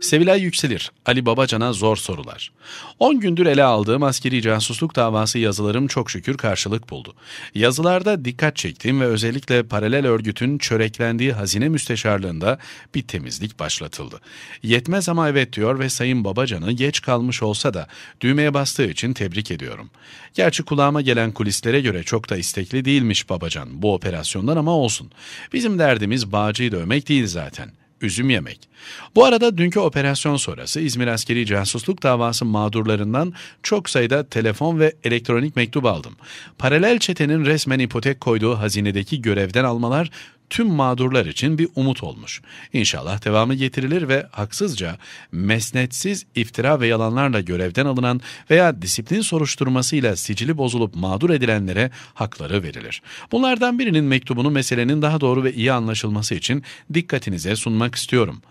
Sevilay Yükselir, Ali Babacan'a zor sorular. 10 gündür ele aldığım askeri casusluk davası yazılarım çok şükür karşılık buldu. Yazılarda dikkat çektiğim ve özellikle paralel örgütün çöreklendiği hazine müsteşarlığında bir temizlik başlatıldı. Yetmez ama evet diyor ve Sayın Babacan'ı geç kalmış olsa da düğmeye bastığı için tebrik ediyorum. Gerçi kulağıma gelen kulislere göre çok da istekli değilmiş Babacan bu operasyondan ama olsun. Bizim derdimiz bağcıyı dövmek değil zaten üzüm yemek. Bu arada dünkü operasyon sonrası İzmir askeri casusluk davası mağdurlarından çok sayıda telefon ve elektronik mektup aldım. Paralel çetenin resmen ipotek koyduğu hazinedeki görevden almalar tüm mağdurlar için bir umut olmuş. İnşallah devamı getirilir ve haksızca, mesnetsiz iftira ve yalanlarla görevden alınan veya disiplin soruşturmasıyla sicili bozulup mağdur edilenlere hakları verilir. Bunlardan birinin mektubunu meselenin daha doğru ve iyi anlaşılması için dikkatinize sunmak istiyorum.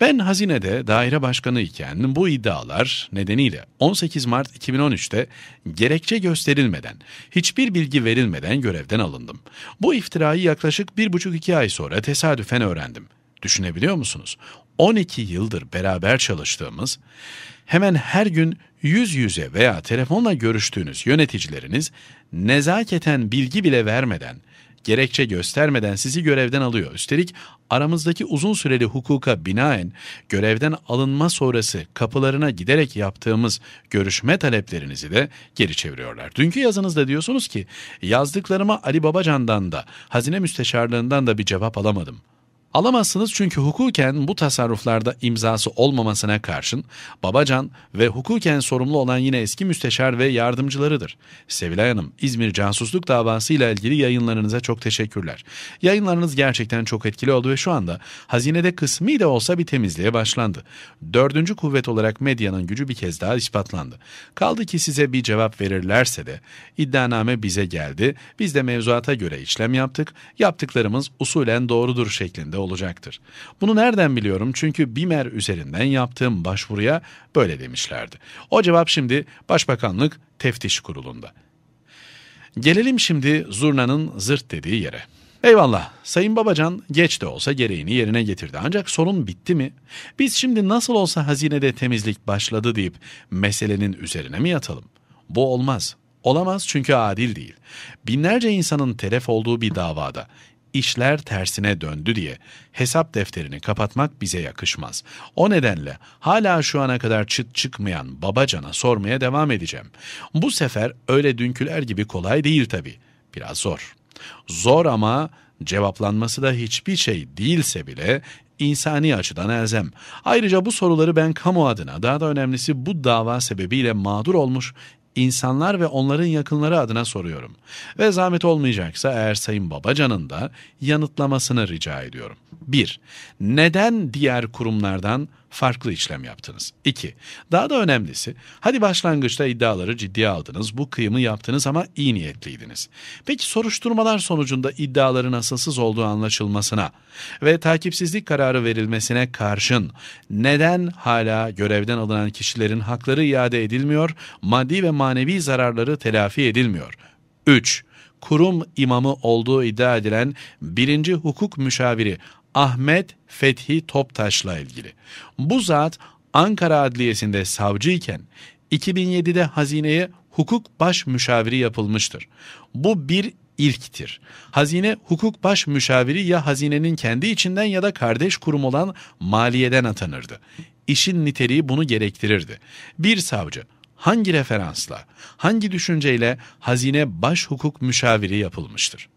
Ben hazinede daire başkanı iken bu iddialar nedeniyle 18 Mart 2013'te gerekçe gösterilmeden, hiçbir bilgi verilmeden görevden alındım. Bu iftirayı yaklaşık bir buçuk iki ay sonra tesadüfen öğrendim. Düşünebiliyor musunuz? 12 yıldır beraber çalıştığımız, hemen her gün yüz yüze veya telefonla görüştüğünüz yöneticileriniz nezaketen bilgi bile vermeden, gerekçe göstermeden sizi görevden alıyor. Üstelik aramızdaki uzun süreli hukuka binaen görevden alınma sonrası kapılarına giderek yaptığımız görüşme taleplerinizi de geri çeviriyorlar. Dünkü yazınızda diyorsunuz ki yazdıklarıma Ali Babacan'dan da hazine müsteşarlığından da bir cevap alamadım. Alamazsınız çünkü hukuken bu tasarruflarda imzası olmamasına karşın Babacan ve hukuken sorumlu olan yine eski müsteşar ve yardımcılarıdır. Sevilay Hanım, İzmir casusluk davası ile ilgili yayınlarınıza çok teşekkürler. Yayınlarınız gerçekten çok etkili oldu ve şu anda hazinede kısmi de olsa bir temizliğe başlandı. Dördüncü kuvvet olarak medyanın gücü bir kez daha ispatlandı. Kaldı ki size bir cevap verirlerse de iddianame bize geldi. Biz de mevzuata göre işlem yaptık. Yaptıklarımız usulen doğrudur şeklinde olacaktır. Bunu nereden biliyorum? Çünkü BİMER üzerinden yaptığım başvuruya böyle demişlerdi. O cevap şimdi Başbakanlık Teftiş Kurulu'nda. Gelelim şimdi zurnanın zırt dediği yere. Eyvallah, Sayın Babacan geç de olsa gereğini yerine getirdi. Ancak sorun bitti mi? Biz şimdi nasıl olsa hazinede temizlik başladı deyip meselenin üzerine mi yatalım? Bu olmaz. Olamaz çünkü adil değil. Binlerce insanın telef olduğu bir davada işler tersine döndü diye hesap defterini kapatmak bize yakışmaz. O nedenle hala şu ana kadar çıt çıkmayan Babacan'a sormaya devam edeceğim. Bu sefer öyle dünküler gibi kolay değil tabii. Biraz zor. Zor ama cevaplanması da hiçbir şey değilse bile insani açıdan elzem. Ayrıca bu soruları ben kamu adına daha da önemlisi bu dava sebebiyle mağdur olmuş insanlar ve onların yakınları adına soruyorum. Ve zahmet olmayacaksa eğer Sayın Babacan'ın da yanıtlamasını rica ediyorum. 1. Neden diğer kurumlardan farklı işlem yaptınız? 2. Daha da önemlisi, hadi başlangıçta iddiaları ciddiye aldınız, bu kıyımı yaptınız ama iyi niyetliydiniz. Peki soruşturmalar sonucunda iddiaların asılsız olduğu anlaşılmasına ve takipsizlik kararı verilmesine karşın neden hala görevden alınan kişilerin hakları iade edilmiyor, maddi ve manevi zararları telafi edilmiyor? 3 kurum imamı olduğu iddia edilen birinci hukuk müşaviri Ahmet Fethi Toptaş'la ilgili. Bu zat Ankara Adliyesi'nde savcıyken 2007'de hazineye hukuk baş müşaviri yapılmıştır. Bu bir ilktir. Hazine hukuk baş müşaviri ya hazinenin kendi içinden ya da kardeş kurum olan maliyeden atanırdı. İşin niteliği bunu gerektirirdi. Bir savcı hangi referansla, hangi düşünceyle hazine baş hukuk müşaviri yapılmıştır?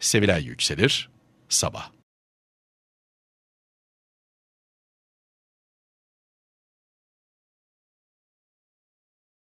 Sevilay Yükselir, Sabah